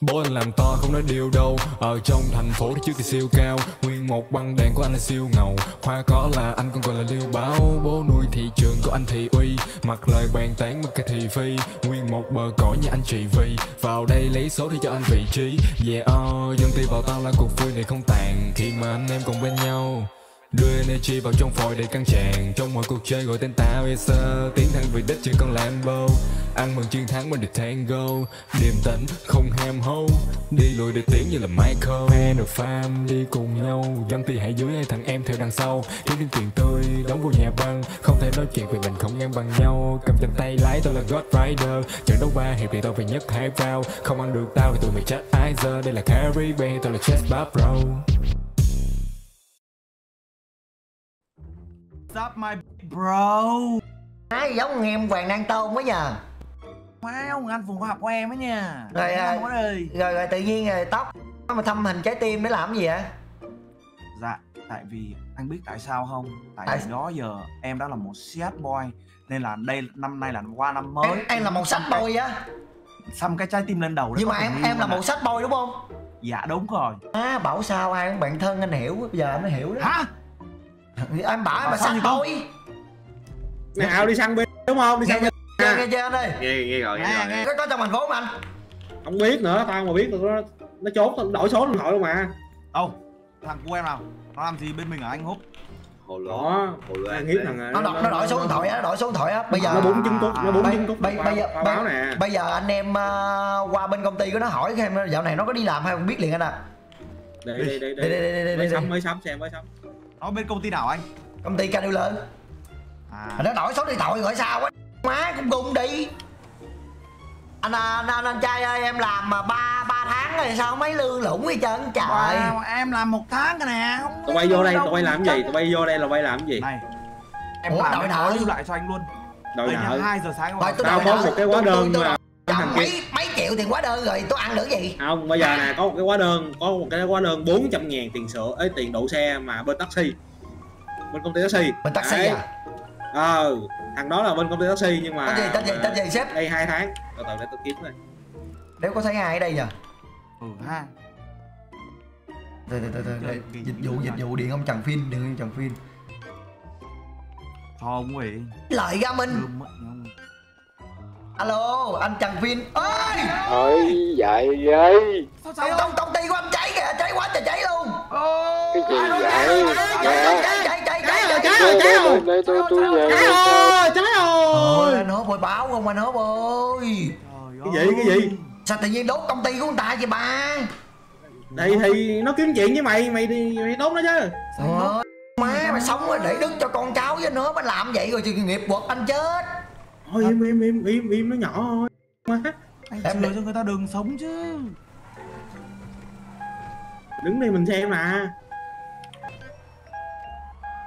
Bố anh làm to không nói điều đâu. Ở trong thành phố thì trước thì siêu cao. Nguyên một băng đèn của anh là siêu ngầu. Hoa có là anh còn gọi là liêu báo Bố nuôi thị trường của anh thì uy. Mặc lời bàn tán mà cái thị phi. Nguyên một bờ cõi như anh chị vì, Vào đây lấy số thì cho anh vị trí. Yeah oh, dân ti vào tao là cuộc vui này không tàn. Khi mà anh em còn bên nhau Đưa energy vào trong phổi để căng tràn. Trong mọi cuộc chơi gọi tên tao yes sir. Tiến thẳng về đích chỉ còn Lambo Ăn mừng chiến thắng bên The Tango. Điềm tĩnh không ham hố. Đi lùi để tiến như là Michael. Man of fam đi cùng nhau. Dân thì hãy dưới hai thằng em theo đằng sau. Kiếm thêm tiền tươi đóng vô nhà băng. Không thể nói chuyện vì mình không ngang bằng nhau. Cầm chân tay lái tôi là God Rider. Trận đấu ba hiệp thì tôi phải nhất hai round Không ăn được tao thì tụi mày chết ai giờ Đây là Caribbean tôi là Chess Bob bro Stop my bro? Ai giống em Hoàng Đăng Tôn quá nhờ Má ông anh khoa học của em á nha. Rồi, Anh. Quá ơi. Rồi rồi tự nhiên rồi tóc mà thăm hình trái tim để làm gì vậy? Dạ tại vì anh biết tại sao không? Tại, Tại vì đó giờ em đã là một sad boy Nên là đây năm nay là qua năm mới. Em, em là một sách boy á. Xăm cái trái tim lên đầu Nhưng mà em em là một sách boy đúng không? Dạ đúng rồi. À bảo sao ai cũng bạn thân anh hiểu Bây giờ anh mới hiểu đó. Hả? Em bảo em là sách boy. Nào đi săn bên đúng không? Đi Nghe săn bên chưa nghe chưa anh ơi? Nghe nghe rồi nghe Nghe, rồi. nghe. Có, có trong thành phố mà anh? Không biết nữa tao mà biết nó nó chốt tao đổi số điện thoại luôn mà. Đâu? Thằng của em nào? Nó làm gì bên mình hả anh Hút hồ lỗ hồ lỗ ăn hiếp thằng Nó, đổi- nó đổi số điện thoại á nó đổi số điện thoại á. Bây giờ nó bốn chứng cốt nó bốn Bây- chứng cốt bây- bây giờ- báo nè. Bây giờ anh em ờ, qua bên công ty của nó hỏi xem dạo này nó có đi làm hay không biết liền anh ạ. Đây đây đây Đây đây đây đây mới sắm xem mới sắm. Nó bên công ty nào anh? Công ty Canular À. Nó đổi số điện thoại gọi sao quá má cũng gung đi. Anh à, anh, anh, anh trai ơi em làm mà ba ba tháng rồi sao mấy lương lủng hết trơn? Trời. Wow, em làm một tháng rồi nè không tụi bay vô đây tụi bay làm gì? tụi bay vô đây là bay làm gì? Này. Em Ủa, làm nợ. lưu lại cho anh luôn. Đòi nợ 2 giờ sáng Rồi, tôi tao có một cái hóa Tôi- đơn mà thằng kia. mấy mấy triệu tiền hóa đơn rồi tôi ăn được gì? Không bây giờ nè có một cái hóa đơn có một cái hóa đơn 400 ngàn tiền sửa ấy tiền đậu xe mà bên taxi. Bên công ty taxi. Mình taxi à? Ờ thằng đó là bên công ty taxi nhưng mà tên gì tên gì tên gì sếp đây hai tháng từ từ để tôi kiếm đây nếu có thấy ai ở đây nhờ Ừ ha từ từ từ từ dịch vụ dịch vậy. vụ điện ông Trần Phin điện ông Trần Phin Cho ông ấy lợi ra không alo anh Trần Phin ơi Ôi vậy vậy Sao công, công, công ty của anh cháy kìa cháy quá trời cháy luôn Cái gì vậy cháy Dạ cháy rồi, cháy rồi. Đây đây tôi tôi về cháy rồi cháy Ôi rồi anh hốt ơi báo không anh hốt ơi Trời Cái gì, cái gì? Sao tự nhiên đốt công ty của người ta vậy ba đây thì nó kiếm chuyện với mày mày đi mày đốt nó chứ. Má mày sống rồi để đức cho con cháu với nữa Mày làm vậy rồi thì nghiệp quật anh chết. Thôi im im im im im nó nhỏ thôi. Má. Anh Em định- cho người ta đường sống chứ. Đứng đây mình xem nè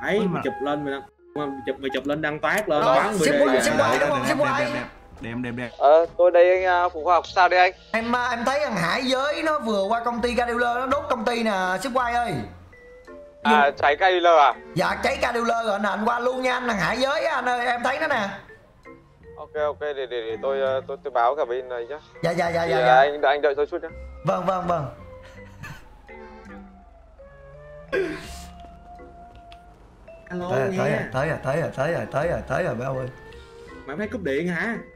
ấy mày mà- chụp lên mày đăng mày chụp mày chụp lên đăng toát lên. Bán xếp xếp đúng không? Xếp Đẹp, đẹp, đẹp, đẹp đẹp đẹp Ờ tôi đây anh uh, Phùng Khoa học sao đây anh? Em à, em thấy thằng Hải Giới nó vừa qua công ty Cadealer Nó đốt công ty nè Ship quay ơi. À cháy lơ à? Dạ cháy Cadealer rồi nè anh qua luôn nha anh thằng Hải Giới á anh ơi em thấy nó nè. Ok ok để để, để tôi ờ, tôi tôi báo cả bên này nhá. Dạ dạ dạ dạ, dạ. anh anh đợi tôi chút nhá. Vâng vâng vâng alo Tới rồi nghe. tới rồi tới rồi tới rồi tới rồi tới rồi bao ơi. Mày phải cúp điện hả?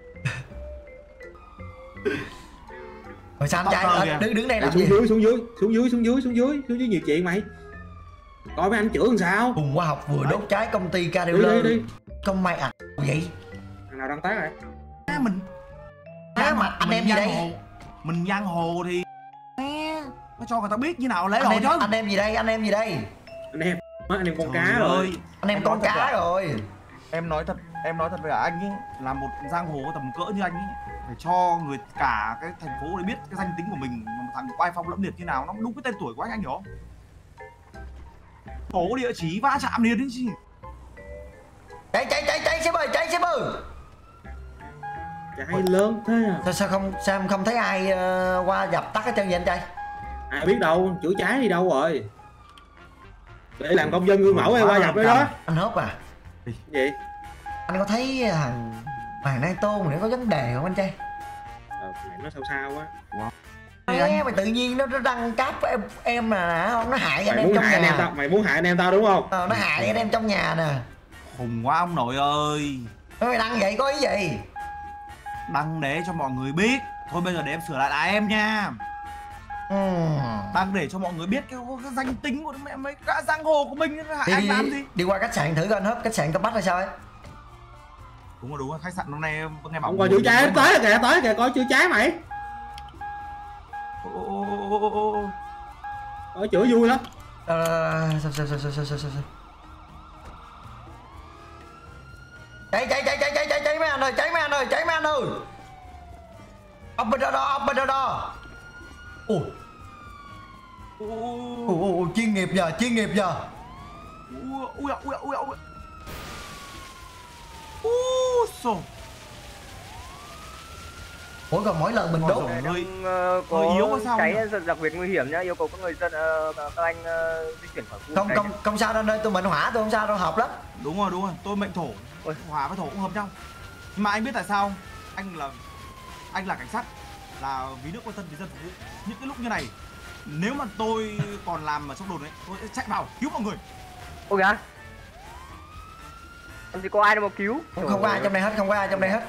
Rồi sao anh trai rồi kìa. đứng đứng đây Mày làm xuống gì? dưới xuống dưới xuống dưới xuống dưới xuống dưới xuống dưới nhiều chuyện mày. Coi mấy anh chữa làm sao? Hùng Khoa học vừa đốt cháy công ty đi Cadealer đi đi Không may à vậy? Thằng nào đăng tác rồi? Á, mình. Á, mà anh em gì đây? hồ. mình giang hồ thì nó cho người ta biết như nào lễ em, chứ. anh em gì đây anh em gì đây? Anh em má, anh em con Trời cá rồi. ơi, anh em Em con cá à? rồi. em nói thật em nói thật với cả anh ấy là một giang hồ tầm cỡ như anh ấy phải cho người cả cái thành phố để biết cái danh tính của mình một thằng oai phong lẫm liệt như nào nó đúng cái tên tuổi của anh anh hiểu không? Phố địa chỉ va chạm liền đấy chứ. Cháy cháy cháy cháy sếp ơi cháy sếp ơi chạy lớn thế à. Sao, sao không sao em không thấy ai ờ, qua dập tắt hết trơn vậy anh trai? Ai biết đâu chữa cháy đi đâu rồi để làm công dân gương mẫu hay qua dập đấy đó. anh hốt à? Gì? Anh có thấy thằng hoàng đang tôn này có vấn đề không anh trai ờ, mày nó sao sao quá. Mẹ, anh. mày tự nhiên nó, nó đăng cáp em em nè hả không? Nó hại anh mày em muốn trong hại anh em nhà. tao mày muốn hại anh em tao đúng không? Ờ, nó hại anh em trong nhà nè. Khùng quá ông nội ơi. Mày đăng vậy có ý gì? Đăng để cho mọi người biết. Thôi bây giờ để em sửa lại lại em nha ừ. đăng để cho mọi người biết cái, cái danh tính của mẹ mấy gã giang hồ của mình hại đi, anh làm gì? Đi qua khách sạn thử coi anh hớp khách sạn tao bắt hay sao ấy? Đúng rồi đúng rồi khách sạn hôm nay em nghe bảo coi chữa cháy tới rồi kìa tới kìa coi chữa cháy mày. Coi chữa vui lắm. Ờ, sao sao sao sao sao sao sao cháy cháy cháy cháy cháy cháy cháy mấy anh ơi cháy mấy anh ơi cháy mấy anh ơi. Open the door open the door ồ Ô, ồ ô, ô. ồ, chuyên nghiệp giờ chuyên nghiệp giờ Ui, ui, ui, ui, ui. Ui, xồ. mỗi còn mỗi lần mình Ôi đốt Hơi- ờ, có yếu quá sao cháy đặc biệt nguy hiểm nhá yêu cầu các người dân ờ, các anh ờ, di chuyển khỏi khu không không nhá. không sao đâu nơi tôi mệnh hỏa tôi không sao đâu hợp lắm Đúng rồi, đúng rồi. Tôi mệnh thổ. Ôi. Hỏa với thổ cũng hợp nhau. Nhưng mà anh biết tại sao? Anh là anh là cảnh sát là vì nước quan thân vì dân phục vụ. Những cái lúc như này nếu mà tôi còn làm ở trong đồn ấy, tôi sẽ chạy vào cứu mọi người. ôi kìa làm gì có ai đâu mà cứu. Không, không có ai trong đây hết không có ai trong đây hết.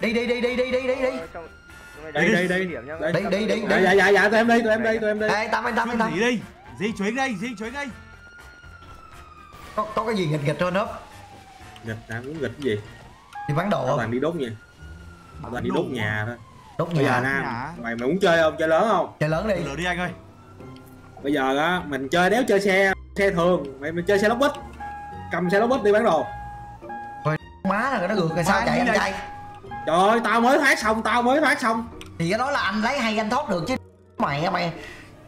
Đi đi đi đi đi đi đi đi. Đây đấy, đây đây. Nhá. đây đi đi đi dạ đi dạ dạ tụi em đi tụi em đi tụi em đi. Ê tâm anh tâm anh tâm gì đây? Di chuyển đây, di chuyển đây. có, có cái gì nghịch nghịch trên hớp nghịch hả? Muốn nghịch cái gì? Thì bán đồ tao không? toàn đi đốt nhà tao toàn đi đốt nhà thôi đốt bây giờ nhà nam nhà. mày mày muốn chơi không? Chơi lớn không? Chơi lớn đi. Lửa đi anh ơi. bây giờ á mình chơi đéo chơi xe xe thường mày mình chơi xe lóc bích. Cầm xe lóc bích đi bán đồ. Má là nó gượt rồi sao chạy anh chạy trời ơi tao mới thoát xong tao mới thoát xong. Thì cái đó là anh lấy hay anh thoát được chứ. Mày mày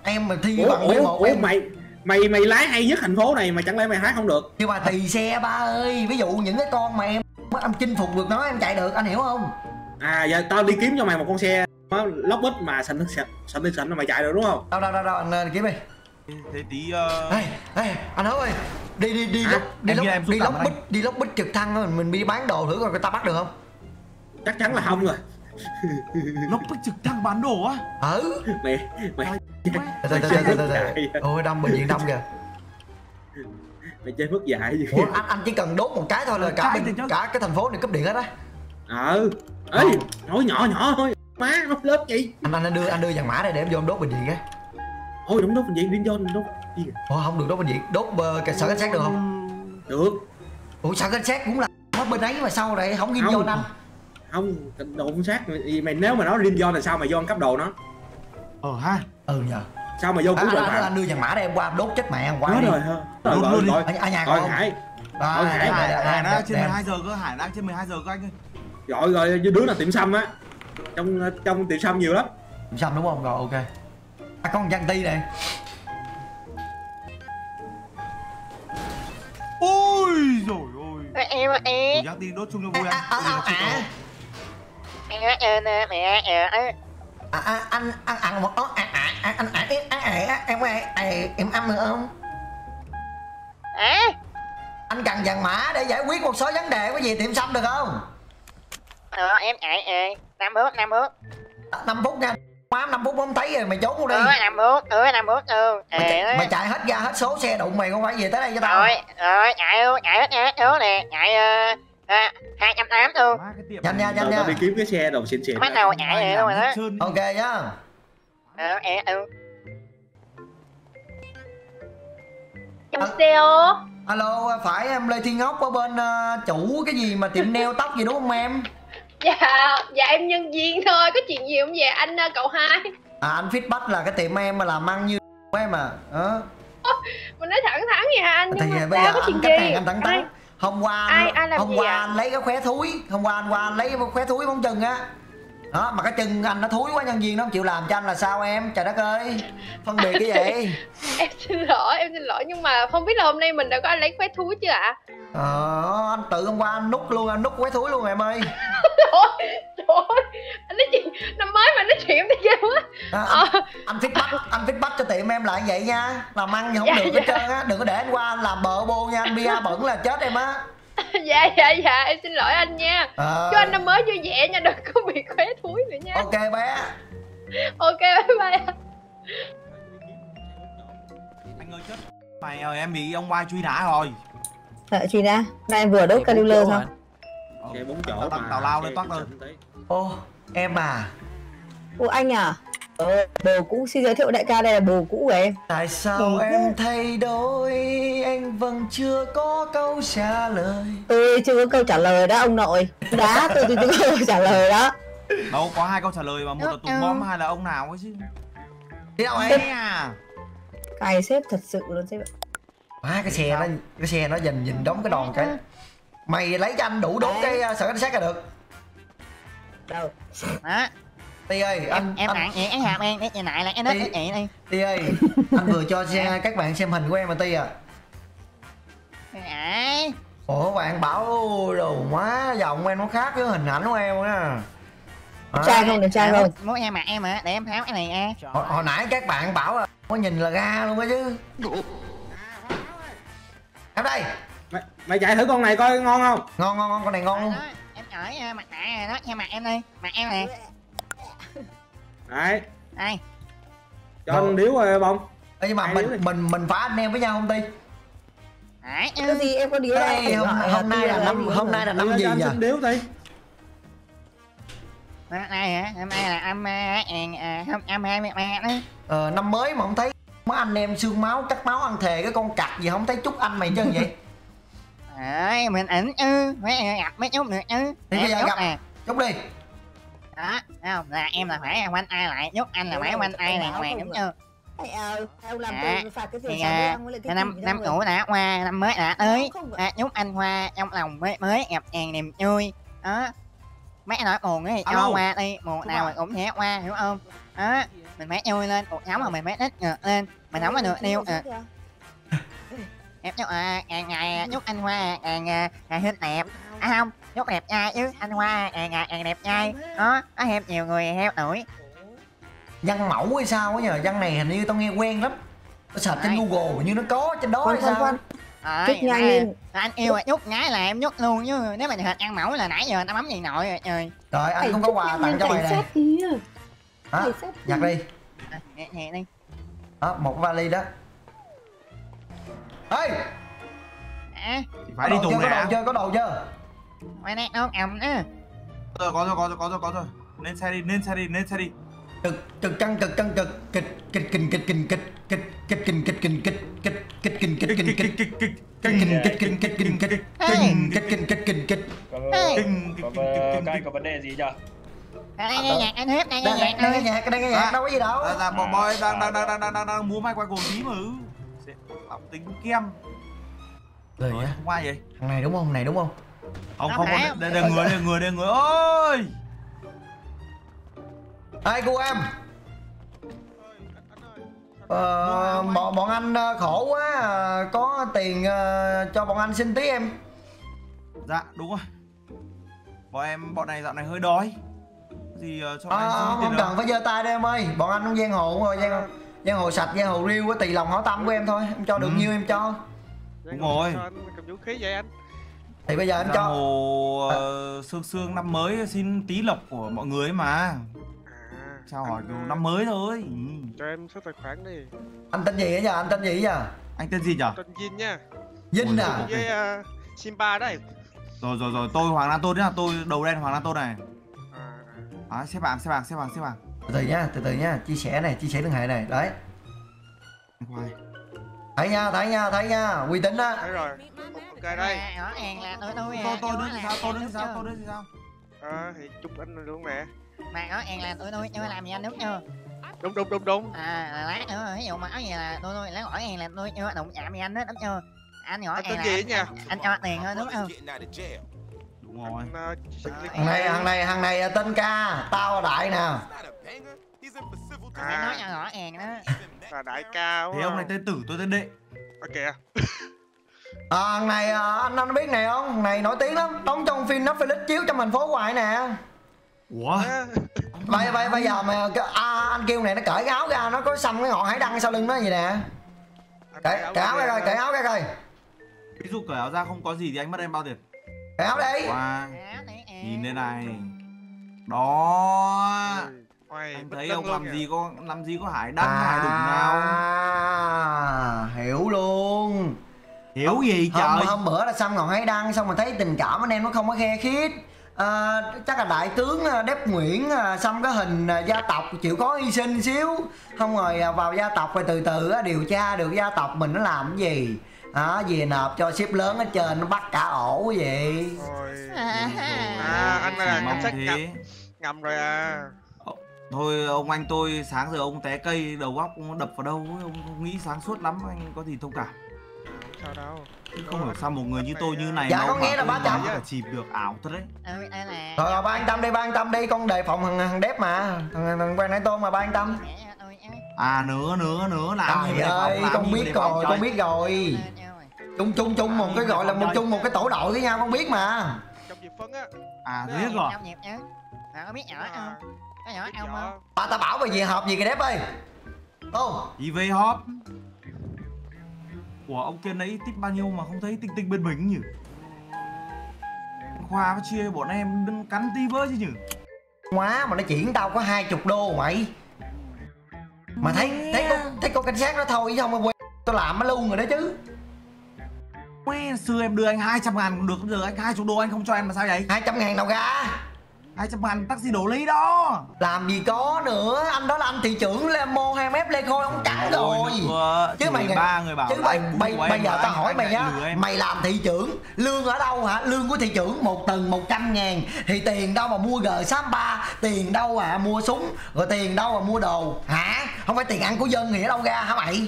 em mà thi ủa, bằng ủa, B1 ủa em mày mày mày lái hay nhất thành phố này mà chẳng lẽ mày thoát không được? Nhưng mà tùy xe ba ơi. Ví dụ những cái con mà em em chinh phục được nó em chạy được anh hiểu không à giờ tao đi kiếm cho mày một con xe nó lóc bích mà xịn xịn xịn xịn là mày chạy được đúng không? Đâu đâu đâu đâu anh ờ, kiếm đi. Thế tí ờ, ê ê anh hứa ơi đi đi đi À, lốc đi em đi cảm bích đi lốc bích trực thăng mình mình đi bán đồ thử coi người ta bắt được không? Chắc chắn là không rồi. Lốc bích trực thăng bán đồ á. ừ. Mày mày. Từ từ từ từ ôi đông bệnh viện đông kìa. Mày chơi mất dạy gì ủa anh anh chỉ cần đốt một cái thôi là cả bên thì chứ. cả cái thành phố này cúp điện hết á. Ờ ê nói nhỏ nhỏ thôi. Má nó lớp gì anh anh đưa anh đưa vàng mã này để em vô em đốt bệnh viện cái thôi đúng đốt bệnh viện điên do đốt gì ủa không được đốt bệnh viện đốt uh, cái sở cảnh sát được không? Được. Ủa sở cảnh sát cũng là hết bên ấy mà sau này không Không. vô anh không đồ cảnh sát mày, mày nếu mà nó liên do là sao mày vô ăn cắp đồ nó? Ờ ha. ừ nhờ. Sao mà vô anh, cứu tội anh, anh, phạm đưa vàng mã để em qua em đốt chết mẹ em qua đi. rồi ha rồi đi. gọi ở, nhà không? Hải À, Thôi, Hải, Hải, à, Hải à, đang trên đem. 12 giờ cơ, Hải đang trên 12 giờ cơ anh ơi. Gọi rồi như đứa nào tiệm xăm á. Trong trong tiệm xăm nhiều lắm. Xong đúng không? Rồi ok. À, có một văn ti này. Ôi rồi ôi. em em. Dắt đi đốt chung cho vui anh. à, à, à. À, à, anh ăn ăn một à, à, à, anh à, em à, à, em ơi, à, em ăn được không? À anh cần vàng mã để giải quyết một số vấn đề có gì tiệm xăm được không ờ em chạy ờ năm bước năm bước 5 phút nha. Má 5 phút không thấy rồi mày trốn đi. Ờ năm bước ờ năm bước ừ. Mày, chạy, mày chạy hết ra hết số xe đụng mày không phải về tới đây cho tao. Rồi rồi chạy luôn chạy hết hết số nè. Chạy ờ hai trăm tám luôn. Nhanh nha, nhanh nha. tao đi kiếm cái xe đồ xịn xịn bắt đầu chạy rồi luôn rồi đó ok nhá. Ờ em ừ Yamseo alo phải em lê thiên ngốc ở bên ờ, chủ cái gì mà tiệm nail tóc gì đúng không em Dạ, dạ em nhân viên thôi, có chuyện gì không vậy? Anh ờ, cậu hai. À anh feedback là cái tiệm em mà làm ăn như em à. Ờ. Mình nói thẳng thắn vậy hả anh, thì nhưng mà bây giờ có chuyện khách gì? hàng anh thẳng thắn. Hôm qua Ai- anh, ai hôm qua à? anh lấy cái khóe thúi hôm qua anh qua anh lấy cái khóe thúi móng chân á đó mà cái chân anh nó thúi quá nhân viên nó không chịu làm cho anh là sao em? Trời đất ơi phân biệt cái gì? Em xin lỗi, em xin lỗi nhưng mà không biết là hôm nay mình đã có anh lấy khóe thúi chưa ạ? Ờ anh tự hôm qua anh nút luôn anh nút khóe thúi luôn em ơi. Trời ơi, anh nói chuyện, năm mới mà nói chuyện tới ghê quá. Đó, Ờ, anh, anh feedback anh feedback cho tiệm em lại vậy nha. Làm ăn gì không Dạ, được hết dạ. trơn á đừng có để anh qua anh làm bợ bô nha anh bia bẩn là chết em á Dạ, dạ, dạ, em xin lỗi anh nha. Ờ. Chúc anh năm mới vui vẻ nha, đừng có bị khóe thúi nữa nha. Ok bé ok bye bye anh anh ơi chết. Mày ơi em bị ông Mai truy nã rồi. Sợ chị đã Nay em vừa đốt Canular xong. bốn chỗ tao, lao lên toát lên. ô em à. Ủa anh à Ờ, bồ cũ xin giới thiệu đại ca đây là bồ cũ của em. Tại sao Ừ. em thay đổi? Anh vẫn chưa có câu trả lời. Tôi chưa có câu trả lời đó ông nội. Đá tôi tôi chưa có câu trả lời đó. Đâu có hai câu trả lời mà một là tùng bom hai là ông nào ấy chứ. Đi đâu Ê em? À Cài xếp thật sự luôn sếp ạ. Má cái xe nó cái xe nó dình dình đóng cái đòn cái. Mày lấy cho anh đủ đốt cái uh, sợi cảnh sát là được. Đâu? Đó ti ơi anh em vậy em hạp em để nhìn lại là Đi. cái chị đi ti ơi anh vừa cho xe, các bạn xem hình của em mà ti à. Ấy ủa bạn bảo đồ má giọng em nó khác với hình ảnh của em á. À, Trai không được trai không? muốn em mặt em hả? Để em tháo cái này à hồi, hồi nãy các bạn bảo là có nhìn là ra luôn á chứ. Em đây. Mày, mày chạy thử con này coi ngon không? Ngon ngon ngon con này ngon. Luôn em ở ờ, mặt nạ này đó. Che mặt em đi mặt em nè đấy. Đây cho anh điếu rồi bông. Ê, nhưng mà mình đi. mình mình phải anh em với nhau không ti? Đấy Cái gì em có đĩa đây hôm, hôm nay là năm hôm nay là năm gì xin điếu đi đây hả? Hôm nay là âm hôm âm hai mươi ba đấy ờ, năm mới mà không thấy mấy anh em xương máu cắt máu ăn thề cái con cặc gì không thấy chúc anh mày chân vậy? Đấy, mình ảnh ư mấy gặp mấy chút được ư Thì bây em giờ gặp. nè. Chúc đi đó thấy không? Là em là phải quanh ai lại? Nhúc anh là phải quanh ai này hoàng đúng chưa Ờ, ông làm À, tôi phạt cái à, năm năm cũ đã qua năm mới đã tới. À, nhúc anh hoa trong lòng mới mới gặp tràn niềm vui. Đó. Mấy anh nói buồn ấy cho qua đi buồn nào mình cũng sẽ qua hiểu không? Đó mình phải vui lên cuộc sống mà mình phải thích ngược lên. Mình không có được yêu à, em nhúc à, càng ngày nhúc anh hoa càng à, xinh đẹp. À không nhúc đẹp trai chứ anh hoa càng ngày càng đẹp trai đó có thêm nhiều người theo đuổi. Văn mẫu hay sao á nhờ? Văn này hình như tao nghe quen lắm. Tao search trên google hình như nó có trên đó hay sao? Rồi, mà anh yêu nhúc ngái là em nhúc luôn chứ. Nếu mà thịt ăn mẫu là nãy giờ tao bấm gì nội rồi trời. Rồi anh cũng có quà tặng cho mày này hả? Nhặt đi. à, nhẹ nhẹ đi. Đó một vali đó. Ê! Phải đi tù đồ chưa? có nè đồ chưa? Có đồ chưa quay nét đốt ầm nữa rồi có rồi có rồi có rồi có rồi lên xe đi lên xe đi lên xe đi cực cực căng cực căng cực kịch kịch kình kịch kình kịch kịch kịch kình kịch kình kịch kịch kịch kình kịch kình kịch kịch kịch kịch kình kịch kình kịch kình kịch kình kịch kình kịch kình kịch có, Ê. kinh có, các anh có vấn đề gì chưa à, đây nghe nhạc anh hết đây nghe đang nhạc đang nghe nhạc đang nghe nhạc đâu có gì đâu là là boy đang đang đang đang đang đang đang múa mai quay cuồng tí mà ừ đọc tính kem rồi á qua vậy thằng này đúng không này đúng không không Không không phải. không? Đây đây người đây người đây người ơi ai cô em. Ờ, bọn, bọn anh ờ, khổ quá. Ờ, có tiền ờ, cho bọn anh xin tí em. Dạ đúng rồi. Bọn em bọn này dạo này hơi đói. Gì cho à, anh không, không cần phải giơ tay đây em ơi. Bọn anh không giang hồ rồi giang giang hồ sạch giang hồ riêu tùy lòng hỏi tâm của em thôi. Em cho được Ừ. nhiêu em cho. Đúng rồi. Sao anh cầm vũ khí vậy anh thì bây giờ em giang cho. hồ ờ, sương sương năm mới xin tí lộc của mọi người ấy mà. À chào hỏi ờ, năm mới thôi. ừ. cho em số tài khoản đi. Anh tên gì ấy giờ anh tên gì giờ anh tên gì nhở tên Jin nha. Vinh à? với uh, Simba đây rồi rồi rồi tôi hoàng lan tôn nhá. Tôi đầu đen hoàng lan tôn này. À, à, xếp bảng xếp bảng xếp bảng xếp bảng. Từ từ nha từ từ nha chia sẻ này chia sẻ liên hệ này. Đấy. Anh Khoai. Thấy nha thấy nha thấy nha. Uy tín á. Thấy rồi. Ok đây. À, rõ ràng là tôi tôi tôi tôi đứng thì sao tôi đứng thì sao tôi đứng thì sao? À, thì chúc anh luôn nè. Mà rõ ràng là tôi tôi chưa làm gì anh đúng chưa? Đúng đúng đúng đúng. À là lát nữa ví dụ mà nói gì là tôi tôi lá rõ ràng là tôi chưa đụng chạm gì anh hết đúng chưa? Anh rõ anh tên là gì nha anh, cho tiền thôi đúng không? Đúng rồi. Ờ, link thằng này thằng này thằng này tên ca tao đại nè. Phải nói à, cho rõ ràng đó là đại cao thế ông này tên tử tôi tên đệ. Ok à, thằng này à, anh anh biết này không? Này nổi tiếng lắm. Đóng trong phim nó Felix chiếu trong thành phố hoài nè. Ủa? À, bây bây bây giờ mà à, anh kêu này nó cởi cái áo ra nó có xăm cái ngọn hải đăng sau lưng nó gì nè. Cởi áo cởi áo ra à. cởi áo ra coi. Ví dụ cởi áo ra không có gì thì anh mất em bao tiền? Cởi áo đi. Wow à. nhìn đây này. Đó Hoài, anh thấy ông làm kìa. gì có làm gì có hải đăng hải đủng nào? À, hiểu luôn. Hiểu gì hôm, trời? hôm bữa là xong ngọn hải đăng xong mà thấy tình cảm anh em nó không có khe khít. À, chắc là đại tướng à, đếp nguyễn à, xong cái hình à, gia tộc chịu khó hy sinh xíu. Không rồi à, vào gia tộc rồi từ từ á, điều tra được gia tộc mình nó làm cái gì. Đó về nộp cho ship lớn ở trên nó bắt cả ổ vậy. Ôi. À, À, anh là cảnh sát ngầm, ngầm rồi à. Thôi ông anh tôi sáng giờ ông té cây đầu óc ông đập vào đâu ấy, ông không nghĩ sáng suốt lắm anh có gì thông cảm. Sao đâu. Chứ không hiểu sao một người như tôi như này Dạ, mà có ông nghĩa bảo là tôi ba trăm. là chìm được ảo thật đấy. Ừ là rồi rồi ba an tâm đi ba an tâm đi con đề phòng thằng, thằng đếp mà. Thằng, thằng quen nãy tôn mà ba an tâm. Tôi ơi à nữa nữa nữa làm gì trời phòng, ơi làm con gì biết rồi con biết rồi. Rồi chung chung chung một cái gọi là một chung một cái tổ đội với nhau con biết mà. Trong dịp phân á. à tôi biết rồi. có biết nhỏ À, không có nhỏ biết ông rõ. không ba ta bảo về gì họp gì kìa đếp ơi. Ô IV hop Ủa ông kia nãy tích bao nhiêu mà không thấy tinh tinh bên mình nhỉ? Khoa có chia bọn em đừng cắn ti vỡ chứ nhỉ? Quá mà nó chuyển tao có hai chục đô mày. Mà thấy thấy có thấy có cảnh sát đó thôi chứ không quên tôi làm nó luôn rồi đó chứ. Quê xưa em đưa anh 200 ngàn cũng được Giờ anh 20 đô anh không cho em là sao vậy? Hai trăm ngàn đâu ra 200 ngàn taxi đổ lý đó. Làm gì có nữa. Anh đó là anh thị trưởng Lemo hai mép Lê Khôi ông trắng rồi. chứ mày ba người bảo chứ là bây, anh bây, giờ tao anh- hỏi anh mày nhá. mày làm thị trưởng lương ở đâu hả? Lương của thị trưởng một tuần 100 ngàn. Thì tiền đâu mà mua G63 tiền đâu mà mua súng rồi tiền đâu mà mua đồ? Hả? Không phải tiền ăn của dân thì ở đâu ra hả mày?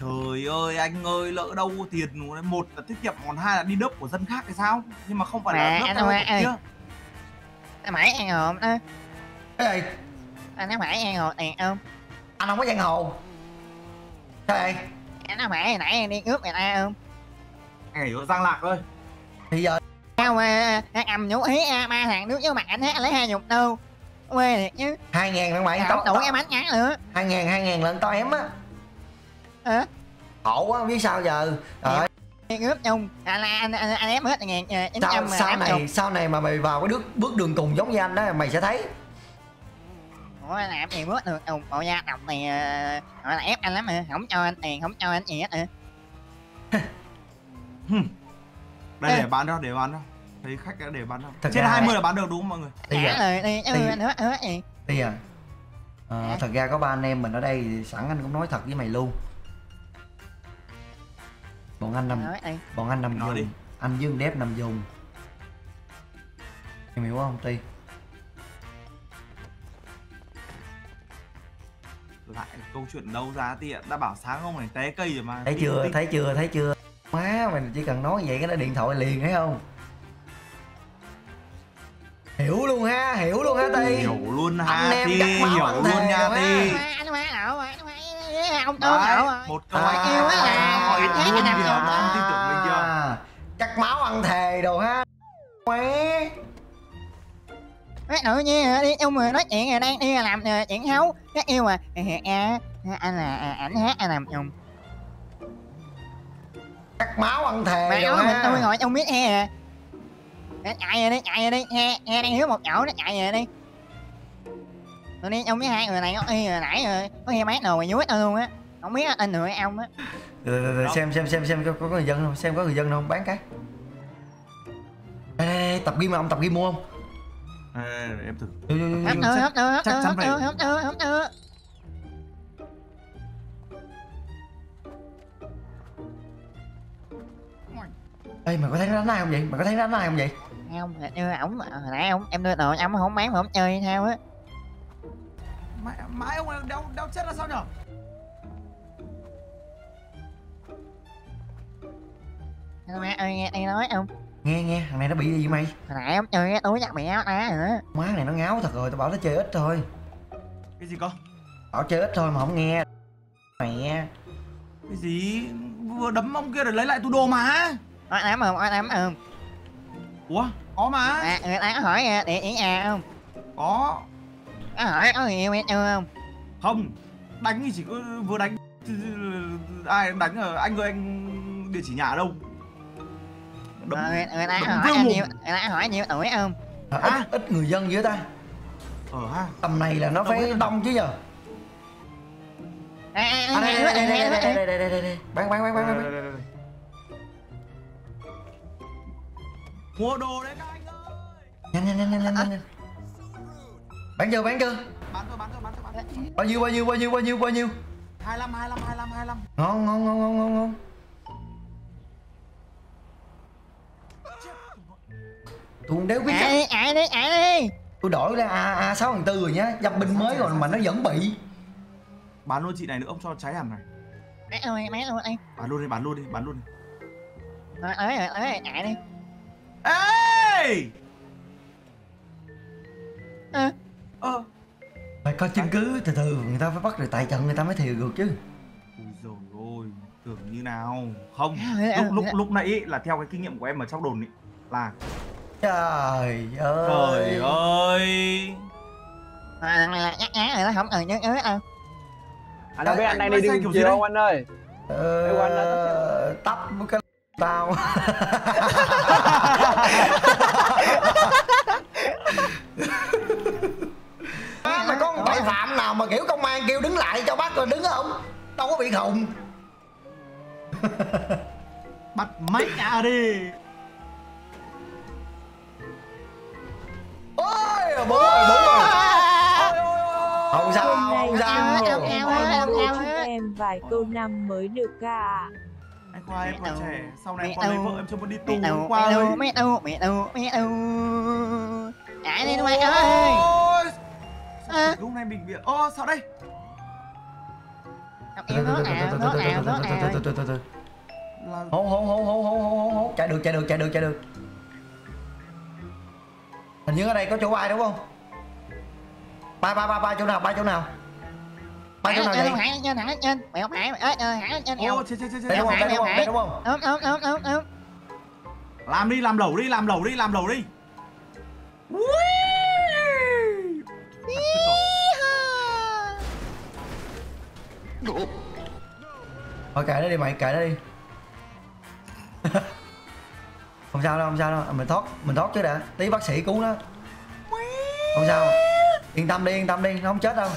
Trời ơi anh ơi lỡ đâu có tiền. Một là tiết kiệm còn hai là đi đớp của dân khác thì sao? Nhưng mà không phải là đớp theo kia Nó mãi ăn hồn đó. Cái gì? Anh nó mãi ăn hồn tiền không? Anh không có giang hồ cái gì? Anh nó mãi nãy anh đi cướp người ta không? Anh hiểu giang lạc ơi? Thì giờ Sao mà nó cầm nhũ hí à, ba thằng nước với mặt anh hết lấy hai chục đâu. Quê thiệt chứ. Hai ngàn thằng mày tao đủ cái bánh ngắn nữa. Hai ngàn hai ngàn lần tao ém á. Hả? khổ quá không biết sao giờ. Trời đi cướp chung anh là anh anh, anh ép hết ngàn ờ, sau trăm sau này sau này mà mày vào cái bước bước đường cùng giống như anh đó mày sẽ thấy. Ủa làm gì bước được đồng bộ gia đồng thì ờ, gọi là ép anh lắm mà không cho anh tiền không cho anh gì hết hả Đây để bán đâu để bán đâu Thấy khách đã để bán đâu Thật Trên ra- 20 là bán được đúng không mọi người? Thì à, lời đi chứ thì- anh hứa hứa gì thì à ờ, thật ra có ba anh em mình ở đây sẵn anh cũng nói thật với mày luôn bọn anh nằm bọn anh nằm dùng đi. anh dương đép nằm dùng em hiểu không ti? Lại câu chuyện đâu ra tiện Đã bảo sáng ông này té cây rồi mà. Thấy chưa thấy chưa thấy chưa? Má mình chỉ cần nói vậy cái nó điện thoại liền thấy không? Hiểu luôn ha hiểu luôn ha ti. Hiểu luôn Anh ha em Ti Hiểu luôn nha Ti ha. anh hoa đậu rồi anh hoa ông tôi Đấy, đậu rồi. Một câu À. anh yêu á. Là hỏi kìa gì mà không tin tưởng mình chưa? À, cắt máu ăn thề đồ ha. Mấy nội như đi ông mà nói chuyện rồi đang đi làm ờ, chuyện xấu. Các yêu mà à, anh là à, ảnh hát anh làm chồng. Cắt máu ăn thề mà áo mình tôi ngồi trong biết he à. Nó chạy rồi đi chạy rồi đi. He he đang thiếu một chỗ nó chạy rồi đi tôi đi trong biết hai người này có y rồi nãy rồi có nghe máy đồ mà nhúi tôi luôn á. Không biết anh người ông á. Rồi, rồi, rồi, xem xem xem xem có, có người dân không? Xem có người dân không? Bán cái. Đây, đây, đây, tập gym mà ông tập gym mua không? Để em thử. Hấp nữa hấp nữa hấp chắc nữa hấp nữa hấp nữa hấp nữa Ê mày có thấy nó đánh ai không vậy? Mày có thấy nó đánh ai không vậy? Không hình như ổng hồi nãy ông em đưa đồ ổng không bán mà ổng chơi theo á Mãi, mãi ông này đau, đau chết là sao nhở? Má ơi nghe nói không? Nghe nghe thằng này nó bị gì vậy mày? Hồi nãy ông chơi cái túi giặt bị áo đá nữa má này nó ngáo thật rồi tao bảo nó chơi ít thôi. Cái gì cơ bảo chơi ít thôi mà không nghe. Mẹ. Cái gì? Vừa đấm ông kia để lấy lại tu đồ mà. Có lắm không? Có lắm không? Ủa? Có mà. À, người ta có hỏi à, địa chỉ nhà không? Có có hỏi có yêu em chưa không Không Đánh thì chỉ có vừa đánh Ai đánh ở anh ơi anh địa chỉ nhà ở đâu Đấm Ờ, người, người ta hỏi anh mồm. nhiêu người ta hỏi nhiêu tuổi không à, À. ít, ít người dân dưới ta Ờ ha. tầm này là nó Đông hết phải đông chứ giờ À, đây, đây, đây, đây, đây, đây, đây, đây, đây, đây, đây. bán bán bán bán. Mua đồ đấy các anh ơi. nhanh nhanh nhanh nhanh nhanh nhanh bán chưa bán chưa Bán thôi, bán thôi, bán thôi, bán thôi. bao nhiêu bao nhiêu bao nhiêu bao nhiêu bao nhiêu 25 25 25 25. ngon ngon ngon ngon ngon ngon tôi đéo biết à chắc đi à đi à tôi đổi ra a a sáu thằng tư rồi nhá dập binh mới rồi mà nó vẫn bị Bán luôn chị này nữa ông cho cháy hẳn này. mẹ ơi mẹ ơi anh Bán luôn đi, bán luôn đi, bán luôn đi. ơi ơi ơi à đi Ê! Ờ. Ờ. phải có chứng cứ từ từ người ta phải bắt được tại trận người ta mới thiều được chứ Ui dồi ôi, tưởng như nào. Không, lúc lúc lúc nãy ý, là theo cái kinh nghiệm của em ở trong đồn ý, là trời ơi trời ơi. à nhắc nhá rồi nó không ờ nhớ nhớ ờ Anh đâu biết anh đang đi đường gì chiều không anh ơi? Ờ, với cái tao Má, mà có một tội phạm nào mà kiểu công an kêu đứng lại cho bắt rồi đứng không đâu có bị khùng. Bắt máy à đi. ôi bố ơi bố ơi. Không sao không em sao em- em- anh em- chúc em. vài câu năm mới được cả. Anh Khoa em còn Mẹ trẻ, sau này mẹ con lấy vợ em cho muốn đi tù mẹ đâu Khoa mẹ ơi. đâu mẹ đâu mẹ đâu mẹ đâu à đi mẹ ơi Ờ. Lúc này mình bị Ô sao đây? Yêu nó ảo nó ảo nó ảo Là hố hố hố hố hố hố hố chạy được chạy được chạy được chạy được. Hình như ở đây có chỗ bay đúng không? Bay bay bay bay chỗ nào bay chỗ nào? Bay chỗ nào vậy? Hãy trên hãy trên mẹ không hãy ơi ơi hãy trên Ô chết chết đúng không đây đúng không đây đúng không? Đúng đúng đúng đúng đúng Làm đi, làm lẩu đi, làm lẩu đi, làm lẩu đi. Thôi kệ nó đi mày kệ nó đi. Không sao đâu không sao đâu. Mình thoát mình thoát chứ đã. Tí bác sĩ cứu nó. Không sao. Yên tâm đi yên tâm đi. Nó không chết đâu.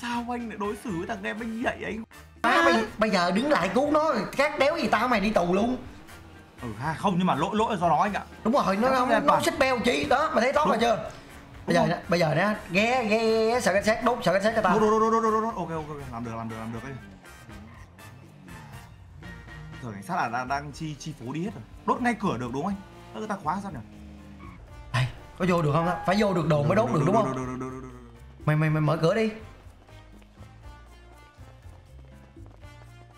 Sao anh lại đối xử với thằng em anh vậy anh? Má, bây, bây giờ đứng lại cứu nó các đéo gì tao mày đi tù luôn. Ừ ha, không nhưng mà lỗi lỗi do nó anh ạ. đúng rồi nó Nó không nó xích beo chi đó mày thấy tốt rồi chưa bây giờ nè, bây giờ nè ghé ghé ghé sợ cảnh sát đốt sợ cảnh sát cho tao Đốt đốt đốt đốt đốt. Ok ok làm được làm được làm được đấy. Giờ cảnh sát là đang, đang chi chi phố đi hết rồi. Đốt ngay cửa được đúng không anh? Người ta khóa sao nhỉ? Đây, có vô được không phải vô được đồ mới đốt được đúng không mày mày mày mở cửa đi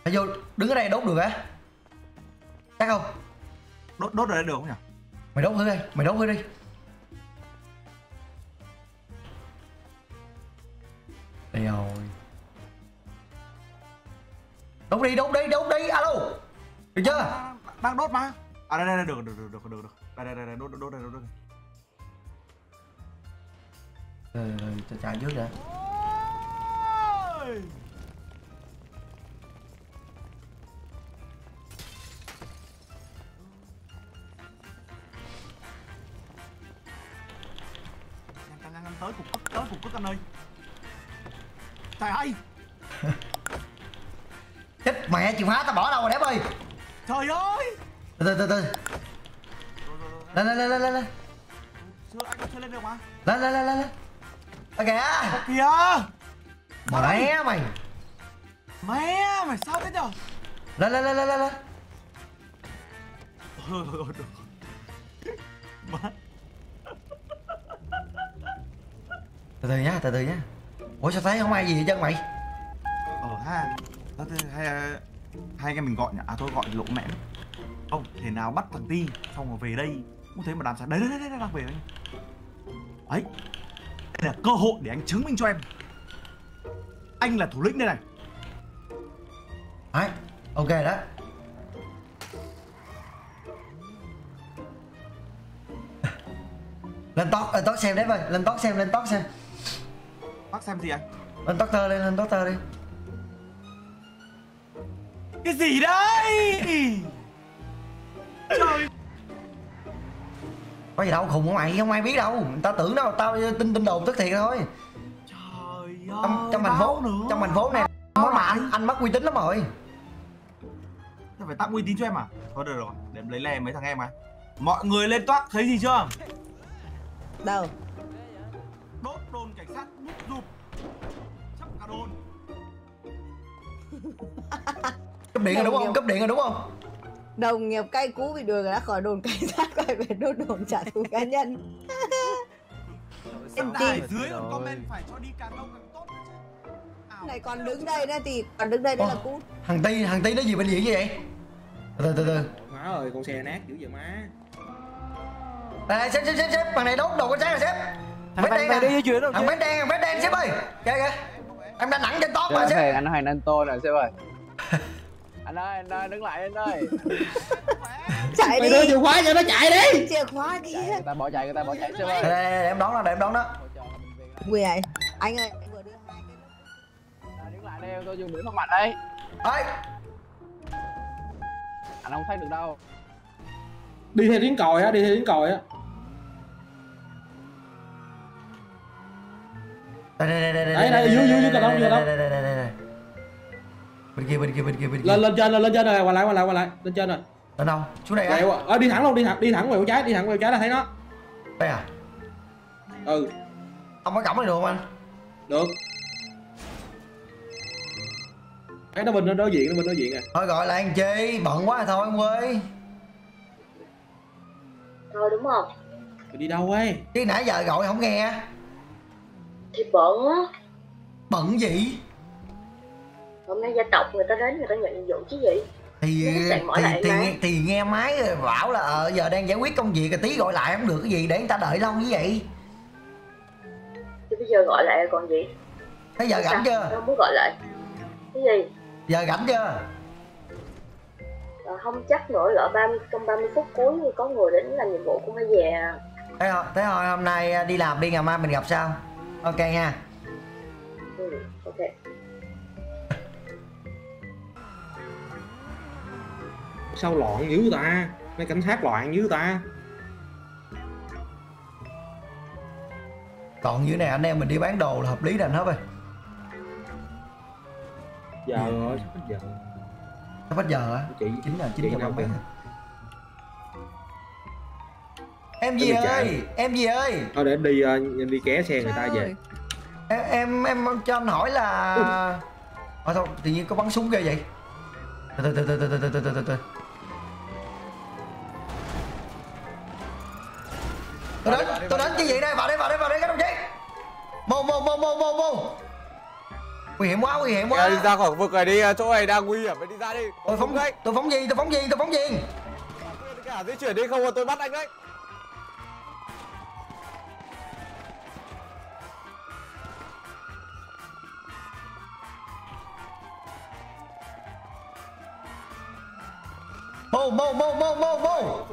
mày vô đứng ở đây đốt được á chắc không Đốt đốt ở đây được không nhỉ? mày đốt thử đi mày đốt thử đi đây rồi đốt đi đốt đi đốt đi alo được chưa Đang, đang đốt mà. À đây đây đây được được được được được được. Đây đây đây đây đốt đốt đốt đây đốt đây. ừ, ừ, cho chạy trước đã Ôi! Nhanh, nhanh, nhanh, nhanh, tới cục tức tới cục tức anh ơi trời ơi. Chết mẹ chìa khóa tao bỏ đâu rồi đép ơi. Trời ơi. Từ từ từ từ. Lên lên lên lên lên lên. Anh chưa lên được mà. Lên lên lên lên lên. Ơ kìa. Kìa. Mẹ mày. Mẹ mày sao thế nhở? Lên lên lên lên lên lên. Được. Má. từ từ nhá từ từ nhá ủa sao thấy không ai gì hết trơn mày? Ờ ha. Thế hay hai anh em mình gọi nhỉ? À thôi gọi lộ mẹ. Không thể nào bắt thằng ti xong rồi về đây. Không thấy mà làm sao đấy đấy đấy, đấy đang về đây. Ấy đây là cơ hội để anh chứng minh cho em. Anh là thủ lĩnh đây này. Đấy ok đó. Lên tót lên tót xem đấy ơi lên tót xem lên tót xem bác xem gì anh lên tót tơ lên lên tơ đi cái gì đấy trời có gì đâu khùng không mày không ai biết đâu người ta tưởng đâu tao tin tin đồn tức thiệt thôi Trời trong, ơi, trong thành báo phố nữa. trong thành phố này mới mà anh anh mất uy tín lắm rồi Tao phải tặng uy tín cho em à? Thôi được rồi, để em lấy le mấy thằng em à. Mọi người lên toát thấy gì chưa? Đâu? Cấp điện rồi đúng không? cấp điện rồi đúng không? Đồng nghiệp cay cũ bị đuổi ra khỏi đồn cảnh sát quay về đốt đồn trả thù cá nhân. Em tin. dưới comment phải cho đi càng lâu càng tốt. Này còn đứng đây nữa thì còn đứng đây đây là cũ. thằng ti thằng ti nó gì viện như vậy? Từ từ từ. Má ơi con xe nát dữ vậy má. Đây, sếp sếp sếp sếp. Thằng này đốt đồ cái sáng rồi sếp. Thằng Bành đen mày à? đi di chuyển thằng bến đen thằng bến đen sếp ơi. Kìa kìa. Em đang nặng trên top mà thầy, anh Hoài Anh Tô nè sếp ơi Anh ơi, anh ơi, đứng lại anh ơi. Chạy mày đưa đi. chìa khóa cho nó chạy đi. Chìa khóa kia. Người ta bỏ chạy, người ta bỏ chạy đây, ơi. đây, đây, để em đón nó để em đón nó. Quỳ này. Anh ơi, anh vừa đưa hai cái À, Đứng lại đây, tôi dùng biển mặt đây. Ơi Anh không thấy được đâu. Đi theo tiếng còi á đi theo tiếng còi á. Đây đây đây đây Đấy, đây, dưới, dưới, dưới cà tông, dưới cà tông. đây đây đây đây đây bên kia bên kia bên kia bên kia. lên lên trên lên lên trên rồi qua lại qua lại qua lại lên trên rồi. Lên đâu? Xuống đây Chạy á ờ, đi thẳng luôn đi thẳng đi thẳng quẹo trái đi thẳng quẹo trái là thấy nó. Đây à? Ừ. Ông có cổng này được không anh? Được. Cái nó bên nó đối diện nó bên đối diện à thôi gọi lại anh chi bận quá rồi thôi ông ơi. Thôi đúng không? Mày đi đâu ấy? Chứ nãy giờ gọi không nghe. Thì bận á. Bận gì Hôm nay gia tộc người ta đến người ta nhận nhiệm vụ chứ gì? Thì thì, thì, mà. nghe, thì nghe máy rồi bảo là ờ, giờ đang giải quyết công việc rồi tí gọi lại không được cái gì để người ta đợi lâu như vậy. Thì bây giờ gọi lại còn gì? Bây giờ rảnh chưa? Đâu muốn gọi lại. Cái gì? Giờ rảnh chưa? Ờ, Không chắc nữa lỡ 30, trong 30 phút cuối thì có người đến làm nhiệm vụ cũng phải về à. thế thôi thế thôi hôm nay à, đi làm đi ngày mai mình gặp sau ok nha. Ừ, ok sao loạn dữ ta? Mấy cảnh sát loạn dữ ta? Còn như này anh em mình đi bán đồ là hợp lý rồi anh hết rồi giờ rồi sắp hết giờ. Sắp hết giờ hả? Chị chín là chín giờ ba mấy vậy? em gì ơi? em gì ơi? Thôi để em đi ờ, em đi ké xe người ta về. Em em em cho anh hỏi là ờ thôi tự nhiên có bắn súng ghê vậy. Từ từ từ từ từ từ từ từ từ cái gì đây? Vào đây vào đây vào đây các đồng chí. Mô mô mô mô mô mô nguy hiểm quá nguy hiểm quá. đi ra khỏi vực này đi chỗ này đang nguy hiểm đi ra đi. Tôi phóng tôi phóng gì tôi phóng gì tôi phóng gì? Cả di chuyển đi không là tôi bắt anh đấy. Mô mô mô mô mô mô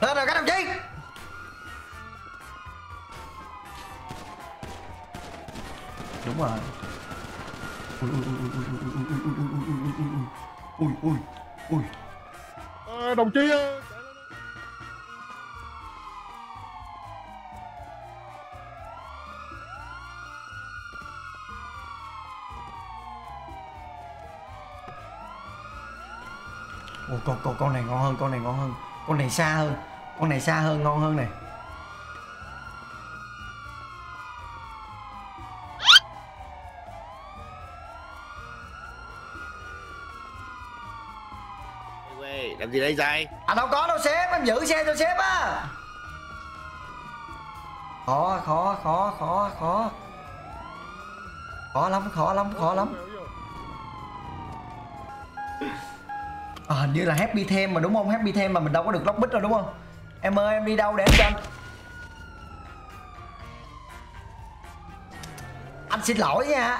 lên rồi các đồng chí đúng rồi ui ui ui ui ui ui ui ui ui ui ui ui Ờ, đồng chí ơi Ồ, con con con này ngon hơn con này ngon hơn con này xa hơn. Con này xa hơn ngon hơn này. Làm gì đây dày à đâu có đâu sếp. Em giữ xe cho sếp á. Khó khó khó khó khó. Khó lắm khó lắm khó lắm hình như là happy thêm mà đúng không? Happy thêm mà mình đâu có được lock bích đâu đúng không? Em ơi em đi đâu để em cho anh? Anh xin lỗi nha.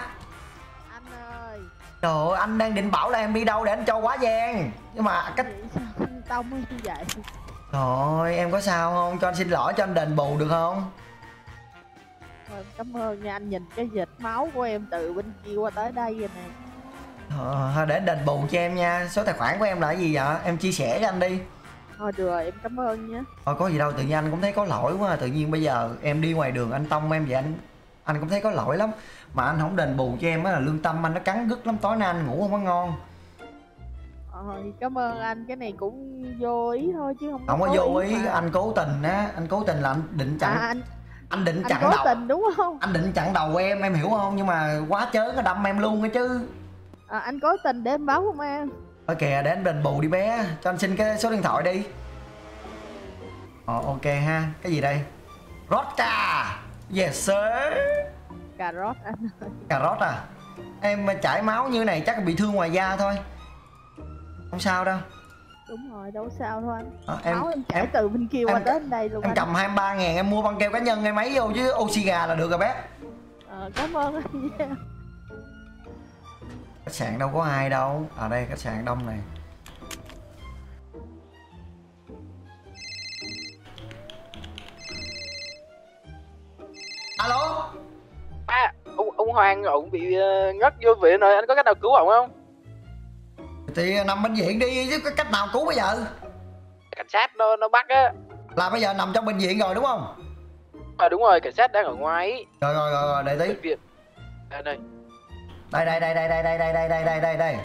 Anh ơi. Trời ơi anh đang định bảo là em đi đâu để anh cho quá gian nhưng mà cách tông như vậy? Thôi em có sao không? Cho anh xin lỗi cho anh đền bù được không? Thôi, Cảm ơn nha anh nhìn cái dịch máu của em từ bên kia qua tới đây rồi nè Ờ, để đền bù cho em nha. Số tài khoản của em là cái gì vậy? Em chia sẻ cho anh đi. Thôi được rồi em cảm ơn nhé. Thôi có gì đâu tự nhiên anh cũng thấy có lỗi quá. À. tự nhiên bây giờ em đi ngoài đường anh tông em vậy anh. Anh cũng thấy có lỗi lắm. Mà anh không đền bù cho em á là lương tâm anh nó cắn gứt lắm. Tối nay anh ngủ không có ngon. Ờ, thì cảm ơn anh. Cái này cũng vô ý thôi chứ không không có vô ý mà. anh cố tình á. Anh cố tình là anh định chặn à, anh anh định anh chặn cố đầu tình đúng không? anh định chặn đầu em em hiểu không? Nhưng mà quá chớ nó đâm em luôn á chứ à, anh cố tình để em báo công an Thôi kìa để anh đền bù đi bé. Cho anh xin cái số điện thoại đi. Ờ ok ha. Cái gì đây? Rotta Yes sir. Cà rốt anh Cà rốt à? Em chảy máu như này chắc bị thương ngoài da thôi. Không sao đâu. Đúng rồi đâu sao thôi anh. Ờ, em- máu em chảy em- từ bên kia qua đến đây luôn Em anh. cầm 23 ngàn em mua băng keo cá nhân em ấy vô chứ oxy gà là được rồi bé. Ờ, cảm ơn anh Khách sạn đâu có ai đâu À đây khách sạn đông này Alo À, ông, ông Hoàng ông bị ờ, ngất vô viện rồi, anh có cách nào cứu ông không? Thì nằm bệnh viện đi chứ có cách nào cứu bây giờ Cảnh sát nó nó bắt á. Là bây giờ nằm trong bệnh viện rồi đúng không À đúng rồi, cảnh sát đang ở ngoài. Rồi rồi rồi rồi để tí Bệnh viện. À đây. Đây đây đây đây đây đây đây đây đây đây đây. Đây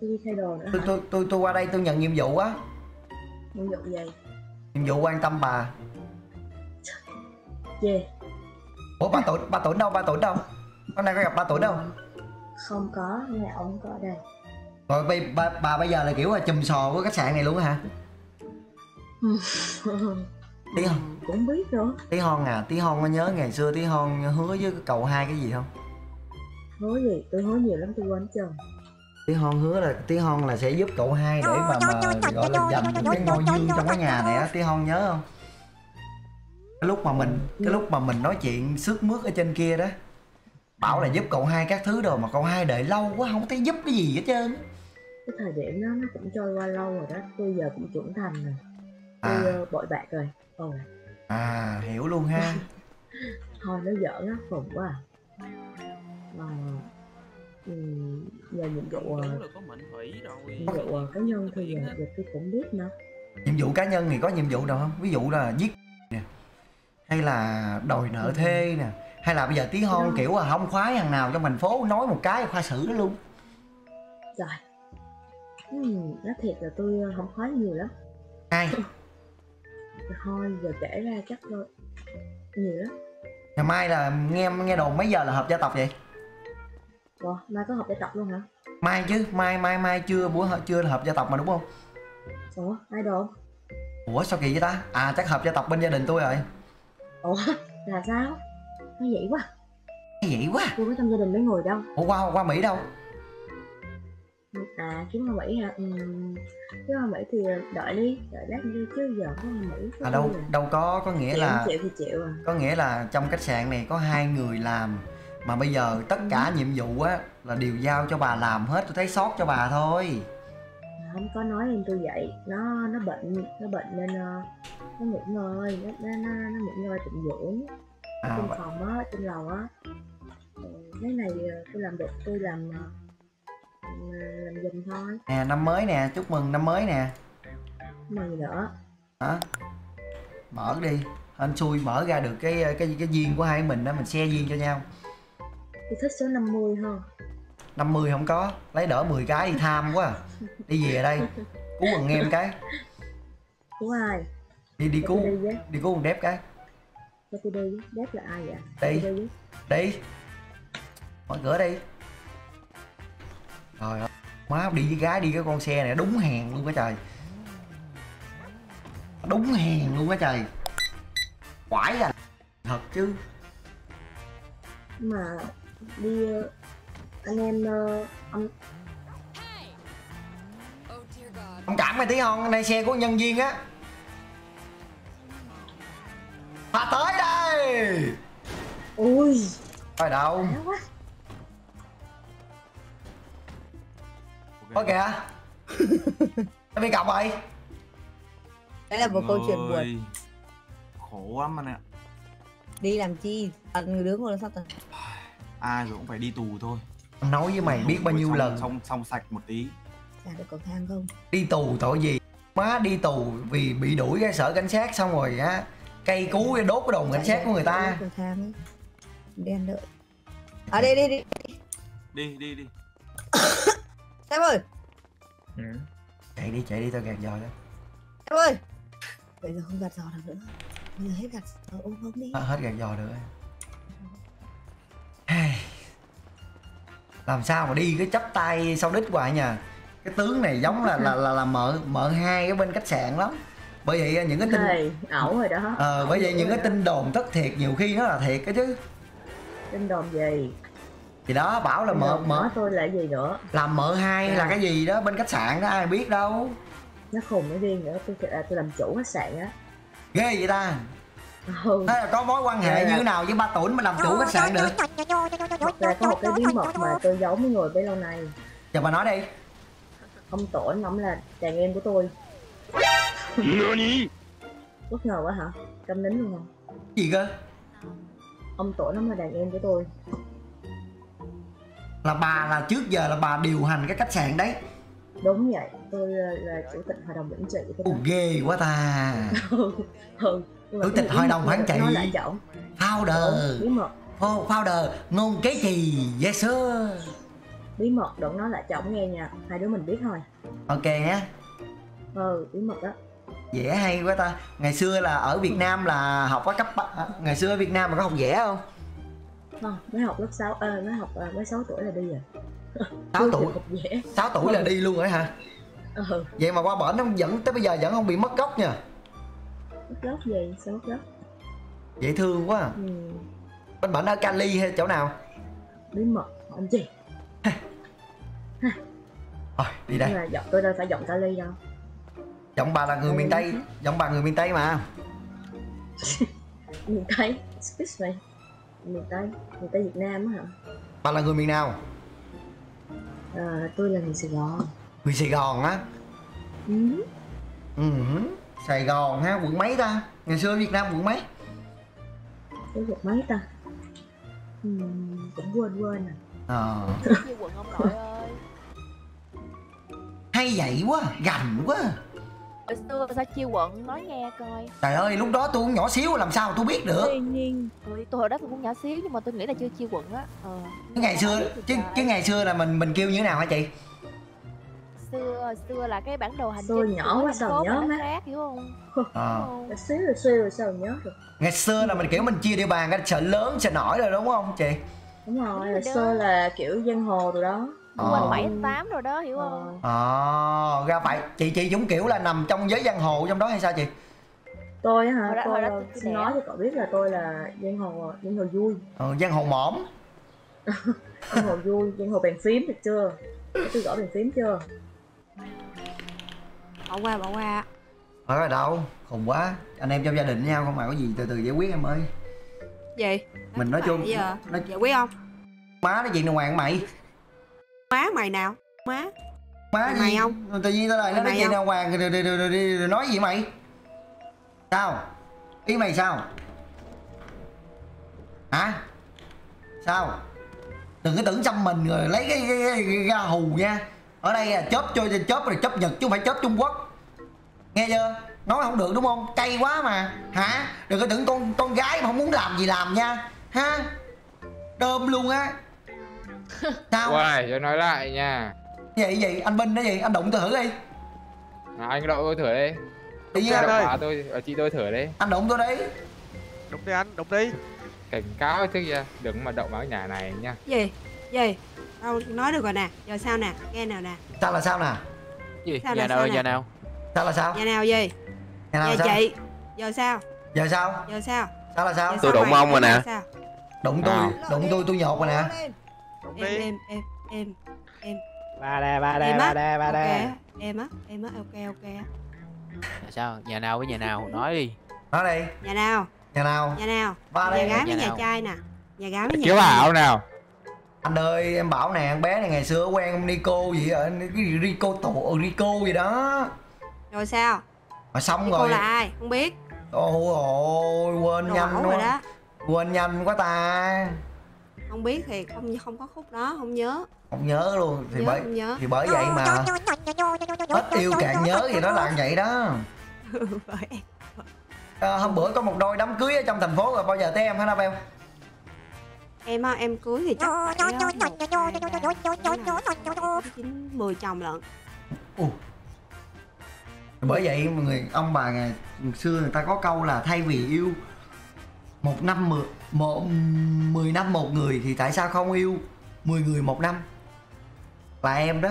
Tôi đi thay đồ nữa tôi, tôi, tôi, tôi qua đây tôi nhận nhiệm vụ á. Nhiệm vụ gì? Nhiệm vụ quan tâm bà. Yeah. Ủa ba tuổi ba tuổi đâu ba tuổi đâu? Hôm nay có gặp ba tuổi đâu? Không có, nhà ông có ở đây. Rồi bà, bà, bà bây giờ là kiểu là chùm sò của khách sạn này luôn hả? Tí hon. Cũng biết nữa. Tí hon à Tí hon có nhớ ngày xưa Tí hon hứa với cậu hai cái gì không Hứa gì? Tôi hứa nhiều lắm tôi quên trơn. Tí hon hứa là Tí hon là sẽ giúp cậu hai để mà, mà gọi là giành cái ngôi dương trong cái nhà này á Tí hon nhớ không cái lúc mà mình cái lúc mà mình nói chuyện sướt mướt ở trên kia đó bảo là giúp cậu hai các thứ rồi mà cậu hai đợi lâu quá không thấy giúp cái gì hết trơn Cái thời điểm đó nó cũng trôi qua lâu rồi đó. Tôi giờ cũng trưởng thành rồi. Tôi À. à. bội bạc rồi. Ồ, à hiểu luôn ha thôi nó giỡn á, khùng quá à. Ừ, giờ nhiệm vụ à, có mệnh thủy rồi. nhiệm vụ à, cá nhân thì giờ, giờ tôi cũng biết nữa. Nhiệm vụ cá nhân thì có nhiệm vụ nào không? Ví dụ là giết nè hay là đòi nợ thê nè hay là bây giờ tí hon kiểu là không khoái thằng nào trong thành phố nói một cái khoa xử nó luôn. Rồi ừ, Nói thiệt là tôi không khoái nhiều lắm. Ai? Thôi giờ kể ra chắc thôi. Nhiều lắm. Ngày mai là nghe nghe đồn mấy giờ là họp gia tộc vậy Ủa, mai có học để tập luôn hả? mai chứ mai mai mai chưa buổi họp- chưa là họp gia tộc mà đúng không? Ủa, ai đồ? ủa sao kỳ vậy ta? À chắc họp gia tộc bên gia đình tôi rồi. Ủa, là sao? Nó vậy quá. Cái vậy quá. Tôi có trong gia đình mấy người đâu. Ủa qua qua mỹ đâu? À, kiếm hoa Mỹ hả? Ừ, kiếm hoa Mỹ thì đợi đi, đợi lát đi chứ giờ có hoa Mỹ à đâu đâu có có nghĩa chịu, là chịu thì chịu à. có nghĩa là trong khách sạn này có hai người làm mà bây giờ tất cả nhiệm vụ á là đều giao cho bà làm hết tôi thấy sót cho bà thôi. Không có nói em tôi vậy nó nó bệnh nó bệnh nên ờ, nó nghỉ ngơi nó nó nó, nó nghỉ ngơi tịnh dưỡng. Ở À, trên vậy. phòng á trên lầu á. Ờ, cái này ờ, tôi làm được tôi làm ờ, làm, giùm thôi. Nè năm mới nè chúc mừng năm mới nè. Gì nữa? Hả? Mở đi anh xui mở ra được cái cái cái duyên của hai mình đó mình share duyên cho nhau tôi thích số 50 hơn. 50 không có. Lấy đỡ 10 cái đi tham quá à. đi về đây cứu bằng em cái. Của ai? Đi đi cứu đi cứu con đép cái. Cho tôi đi đếp là ai vậy? Đi. Đi đi. Mở cửa đi. Trời ơi má đi với gái đi cái con xe này đúng hàng luôn á trời. Đúng hàng luôn á trời. Quải là thật chứ. Mà đi ờ, anh em ờ, anh ông cảm mày tí không? Này xe của nhân viên á. Bà tới đây! Ui. Thôi đâu? Ôi kìa. Nó bị cọc rồi. Đấy là một câu chuyện buồn. Khổ lắm anh ạ Đi làm chi? Tận người đứng ngồi sắp tận Ai rồi cũng phải đi tù thôi. Nói với mày biết bao nhiêu Xong- lần. Xong xong sạch một tí. Ra được cầu thang không? Đi tù tội gì? Má đi tù vì bị đuổi ra sở cảnh sát xong rồi á. Cây cú cái đốt cái đồn cảnh sát của người ta. Cầu thang đen đợi. À đi đi đi. Đi đi đi. Em ơi! Chạy đi chạy đi tao gạt giò đó em ơi! Bây giờ không gạt giò được nữa. Bây giờ hết gạt giò ôm ôm đi. Hết gạt giò được rồi làm sao mà đi cái chấp tay sau đít hoài nhờ? Cái tướng này giống là là là, là mợ mợ hai ở bên khách sạn lắm. Bởi vậy những cái tin này ẩu rồi đó. Ờ bởi vậy những cái tin đồn thất thiệt nhiều khi nó là thiệt cái chứ. Tin đồn gì? Thì đó bảo là mợ nói tôi là gì nữa? Làm mợ hai là cái gì đó bên khách sạn đó ai biết đâu. Nó khùng nó điên nữa tôi à, tôi làm chủ khách sạn á. Ghê vậy ta ừ. thế là có mối quan hệ như thế nào với ba tuổi mà làm chủ khách sạn được? Thật ra có một cái bí mật mà tôi giấu với người bấy lâu nay. Giờ bà nói đi. Ông tổn ông là đàn em của tôi. Bất ngờ quá hả? Câm nín luôn không gì cơ? Ông tổn ông là đàn em của tôi. Là bà là trước giờ là bà điều hành cái khách sạn đấy. Đúng vậy tôi là, chủ tịch hội đồng quản trị của ghê quá ta. Ừ ừ Chủ tịch hội đồng quản trị. founder. Founder. Ngôn kế trì yes sir. Bí mật đừng nói lại cho ổng nghe nha. Hai đứa mình biết thôi. Ok nhé ừ bí mật đó vẽ hay quá ta. Ngày xưa là ở việt nam là học ở cấp à, ngày xưa ở việt nam mà có học vẽ không? Không mới học lớp 6 à, mới học à, mới 6 tuổi là đi rồi. 6 Chưa tuổi? 6 tuổi là đi luôn rồi hả? Ừ. Vậy mà qua bển nó vẫn tới bây giờ vẫn không bị mất gốc nha gốc gì sao mất gốc. Dễ thương quá à. ừ. bên bển ở cali hay chỗ nào? Bí mật anh chị thôi đi đây. Mà giọng tôi đâu phải giọng Cali đâu. Giọng bà là người miền tây giọng bà người miền tây mà. Miền Tây excuse me. Miền Tây miền Tây Việt Nam á hả? Bà là người miền nào? À, tôi là người Sài Gòn. Người sài gòn á? Ừ. ừ sài gòn ha quận mấy ta? Ngày xưa việt nam quận mấy? Cái việc mấy ta? Ừ. cũng quên quên à. Ờ. Quận ông nội ơi. Hay vậy quá gành quá. Hồi xưa sao chia quận nói nghe coi. Trời ơi lúc đó tôi cũng nhỏ xíu làm sao tôi biết được? Tuy nhiên. Ừ, Tôi hồi đó tôi cũng nhỏ xíu nhưng mà tôi nghĩ là chưa chia quận á. Ờ. cái ngày xưa chứ chứ ngày xưa là mình mình kêu như thế nào hả chị Xưa hồi xưa là cái bản đồ hành Xưa chính nhỏ của quá sao nhớ má. khác hiểu không? Ờ Là xíu rồi xíu rồi sao nhớ được? Ngày xưa là mình kiểu mình chia địa bàn ra chợ lớn chợ nổi rồi đúng không chị? Đúng rồi rồi xưa là kiểu giang hồ rồi đó. Quanh Ờ. bảy tám rồi đó hiểu không? Ờ. Ra phải chị chị cũng kiểu là nằm trong giới giang hồ trong đó hay sao chị? Tôi á hả? Hồi đó- tôi hồi đó tôi đẻ. nói cho cậu biết là tôi là giang hồ giang hồ vui. Ờ, giang hồ mõm. Giang hồ vui giang hồ bàn phím được chưa? Để tôi gõ bàn phím chưa bỏ qua bỏ qua. Ở rồi đâu? Khùng quá. Anh em trong gia đình với nhau không mà có gì từ từ giải quyết em ơi. Gì? Mình nói chung giờ nói giải quyết không? Má nói chuyện đàng hoàng mày. Má mày nào? Má. Má Mày gì? không? tự nhiên tao lại nó nói chuyện đàng hoàng rồi, rồi, rồi, nói gì mày? Sao? Ý mày sao? Hả? Sao? Đừng có tưởng xăm mình rồi lấy cái, cái, cái, cái ra hù nha ở đây là chớp cho chớp rồi chớp nhật chứ không phải chớp trung quốc. Nghe chưa? Nói không được đúng không? Cay quá mà. Hả? Đừng có tưởng con con gái mà không muốn làm gì làm nha. Ha? Đơm luôn á. Sao? Uầy, cho nói lại nha. Gì gì? Anh binh đó gì? Anh đụng tôi thử đi. À, Anh đậu tôi thử đi. Đậu anh, bà tôi, ở chị tôi thử đi. Anh đụng tôi đi. Đụng đi anh, đụng đi. Cảnh cáo trước kia, đừng mà động vào cái nhà này nha. Gì? Gì tao nói được rồi nè. Giờ sao nè? Nghe nào nè. Sao là sao nè? Gì? Sao nhà nào, nhà nào? sao là sao? Nhà nào gì nhà nào là nhà sao? chị. Giờ sao? Giờ sao? Giờ sao? Sao là sao? Giờ Tôi đụng ông rồi nè. đụng tôi đụng tôi tôi nhột rồi nè. Em em em em em Ba đè, ba đè, em ba đè, ba đè. em á em á ok ok Nhà sao? Nhà nào với nhà nào? Nói đi. Nói đi. Nhà nào? Nhà nào? Nhà nào? Ba nhà đây. gái với Nhà nhà trai nè. Nhà gái với nhà Kiếu trai. bảo nào anh ơi em bảo nè con bé này ngày xưa quen ông Nico gì ở cái gì Rico tổ Rico gì đó. Rồi sao? Mà xong cô rồi. là ai? Không biết. Ôi ôi quên đồ nhanh quá. đó. Quên nhanh quá ta. Không biết thì không không có khúc đó không nhớ. Không nhớ luôn thì Nhớ, bởi nhớ. thì bởi vậy mà. Hết yêu càng nhớ gì đó là vậy đó. À, hôm bữa có một đôi đám cưới ở trong thành phố rồi bao giờ tới em hả Nabel em á em cưới thì chắc ờ, chín mười chồng lận bởi vậy mọi người ông bà ngày xưa người ta có câu là thay vì yêu một năm mười một mười năm một người thì tại sao không yêu 10 người một năm là em đó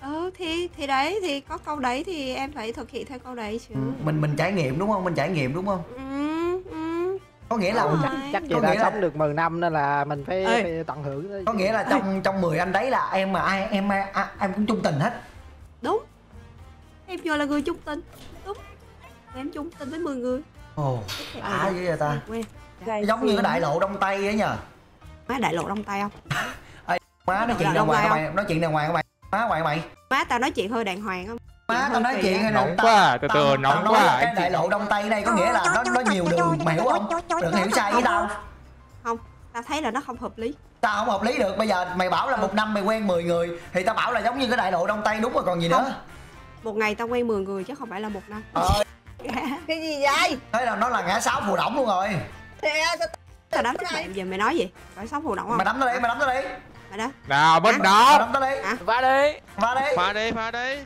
ừ thì thì đấy thì có câu đấy thì em phải thực hiện theo câu đấy chứ Ừ, mình mình trải nghiệm đúng không mình trải nghiệm đúng không ừ, ừ. Có nghĩa là Đúng chắc chắc chị đã là- sống được 10 năm nên là mình phải, Ê. phải tận hưởng có nghĩa là trong trong 10 anh đấy là em mà ai em ai, à, em cũng chung tình hết. Đúng. Em vừa là người trung tình. Đúng. Em trung tình với 10 người. Ồ đã dữ vậy ta? quên giống như cái đại lộ đông tây ấy nhờ. Má đại lộ đông tây không? Má nói chuyện đàng hoàng các bạn nói chuyện đàng hoàng các bạn má ngoại mày? Má tao nói chuyện hơi đàng hoàng không má tao nói chuyện hay Nóng quá, từ từ, tao, nóng quá, anh cái đại lộ đông tây này có nghĩa là nó nó nhiều đường mày hiểu không? Đừng hiểu sai với tao không tao thấy là nó không hợp lý. Tao không hợp lý được. Bây giờ mày bảo là một năm mày quen 10 người thì tao bảo là giống như cái đại lộ đông tây đúng rồi còn gì nữa? Một ngày tao quen 10 người chứ không phải là một năm. Ờ. Cái gì vậy? Thế là nó là ngã sáu phù động luôn rồi. Thế sao tao đánh mày giờ mày nói gì? Phải sống phù động không? mày đánh tao đi mày đánh tao đi. Mày đó nào bên đó. Đánh tao đi. Va đi. Va đi pha đi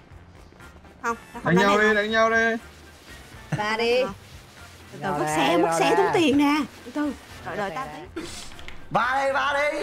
không đánh nhau đi đánh nhau đi. Bà đi. Từ từ bắt xe bắt xe tốn tiền nè. Từ từ. Đợi đợi tao tí va đi va đi